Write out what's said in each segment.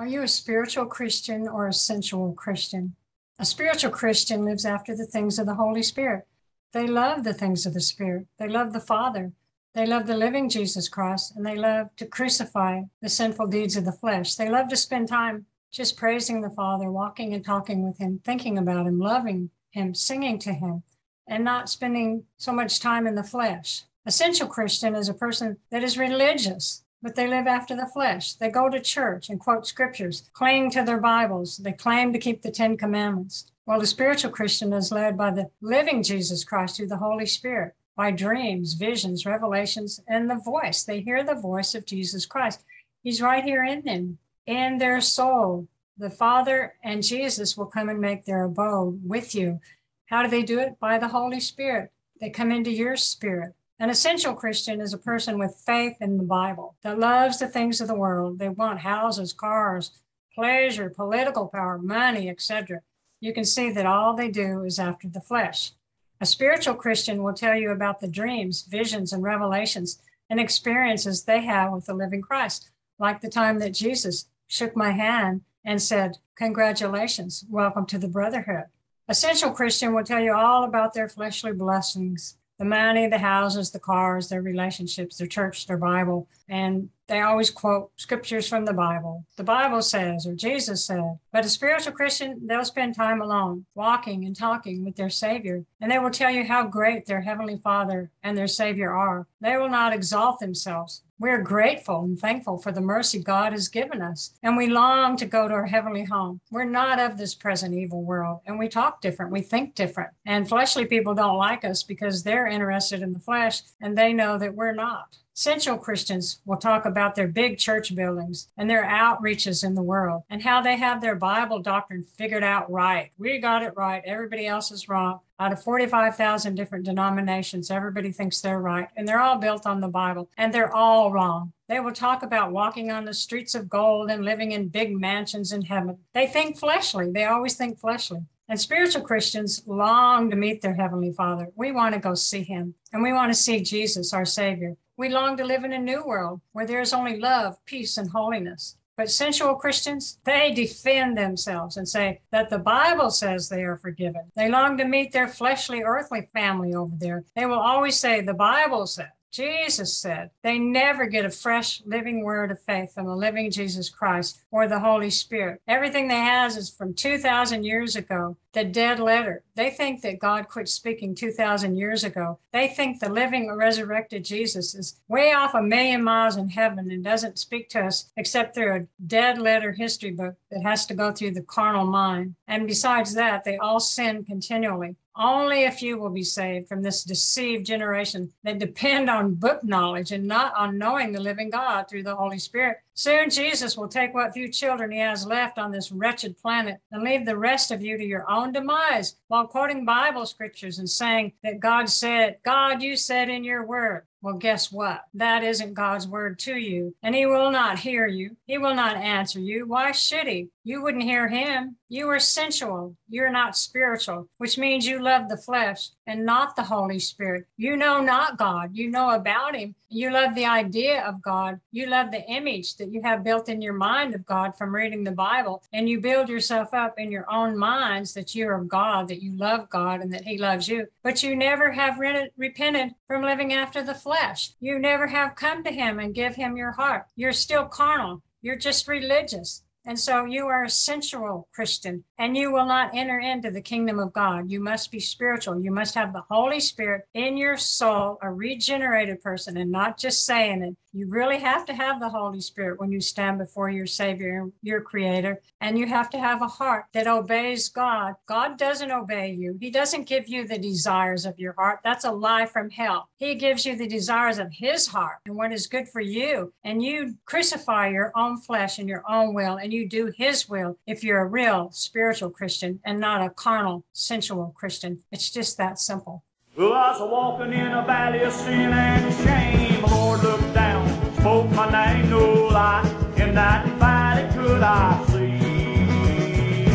Are you a spiritual Christian or a sensual Christian? A spiritual Christian lives after the things of the Holy Spirit. They love the things of the Spirit. They love the Father. They love the living Jesus Christ, and they love to crucify the sinful deeds of the flesh. They love to spend time just praising the Father, walking and talking with Him, thinking about Him, loving Him, singing to Him, and not spending so much time in the flesh. A sensual Christian is a person that is religious, but they live after the flesh. They go to church and quote scriptures, cling to their Bibles. They claim to keep the Ten Commandments. While the spiritual Christian is led by the living Jesus Christ through the Holy Spirit, by dreams, visions, revelations, and the voice. They hear the voice of Jesus Christ. He's right here in them, in their soul. The Father and Jesus will come and make their abode with you. How do they do it? By the Holy Spirit. They come into your spirit. An essential Christian is a person with faith in the Bible that loves the things of the world. They want houses, cars, pleasure, political power, money, etc. You can see that all they do is after the flesh. A spiritual Christian will tell you about the dreams, visions, and revelations and experiences they have with the living Christ, like the time that Jesus shook my hand and said, Congratulations, welcome to the brotherhood. A sensual Christian will tell you all about their fleshly blessings, the money, the houses, the cars, their relationships, their church, their Bible. And they always quote scriptures from the Bible. The Bible says, or Jesus said. But a spiritual Christian, they'll spend time alone, walking and talking with their Savior. And they will tell you how great their Heavenly Father and their Savior are. They will not exalt themselves. We're grateful and thankful for the mercy God has given us, and we long to go to our heavenly home. We're not of this present evil world, and we talk different, we think different. And fleshly people don't like us because they're interested in the flesh and they know that we're not. Sensual Christians will talk about their big church buildings and their outreaches in the world and how they have their Bible doctrine figured out right. We got it right. Everybody else is wrong. Out of 45,000 different denominations, everybody thinks they're right. And they're all built on the Bible and they're all wrong. They will talk about walking on the streets of gold and living in big mansions in heaven. They think fleshly. They always think fleshly. And spiritual Christians long to meet their Heavenly Father. We want to go see Him and we want to see Jesus, our Savior. We long to live in a new world where there is only love, peace, and holiness. But sensual Christians, they defend themselves and say that the Bible says they are forgiven. They long to meet their fleshly, earthly family over there. They will always say, The Bible says. Jesus said they never get a fresh living word of faith from the living Jesus Christ or the Holy Spirit. Everything they has is from 2,000 years ago, the dead letter. They think that God quit speaking 2,000 years ago. They think the living resurrected Jesus is way off a million miles in heaven and doesn't speak to us except through a dead letter history book that has to go through the carnal mind. And besides that, they all sin continually. Only a few will be saved from this deceived generation that depend on book knowledge and not on knowing the living God through the Holy Spirit. Soon Jesus will take what few children he has left on this wretched planet and leave the rest of you to your own demise while quoting Bible scriptures and saying that God said, God, you said in your word. Well, guess what? That isn't God's word to you, and He will not hear you. He will not answer you. Why should He? You wouldn't hear Him. You are sensual. You're not spiritual, which means you love the flesh and not the Holy Spirit. You know not God. You know about Him. You love the idea of God. You love the image that you have built in your mind of God from reading the Bible, and you build yourself up in your own minds that you're of God, that you love God, and that He loves you. But you never have re- repented from living after the flesh flesh. You never have come to him and give him your heart. You're still carnal. You're just religious. And so you are a sensual Christian and you will not enter into the kingdom of God. You must be spiritual. You must have the Holy Spirit in your soul, a regenerated person, and not just saying it. You really have to have the Holy Spirit when you stand before your Savior, your Creator, and you have to have a heart that obeys God. God doesn't obey you, He doesn't give you the desires of your heart. That's a lie from hell. He gives you the desires of His heart and what is good for you. And you crucify your own flesh and your own will, and you do His will if you're a real spiritual Christian and not a carnal, sensual Christian. It's just that simple. Well, I was walking in a valley of sin and shame. The Lord looked down, spoke my name, no lie. In that valley could I see.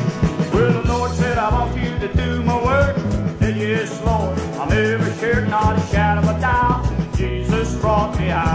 Well, the Lord said, I want you to do my work. Said, yes, Lord. I'm every shirt, not a shadow of a doubt. Jesus brought me out.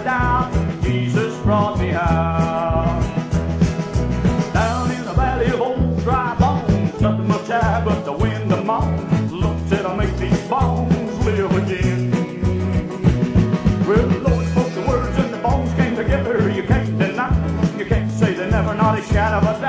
Say they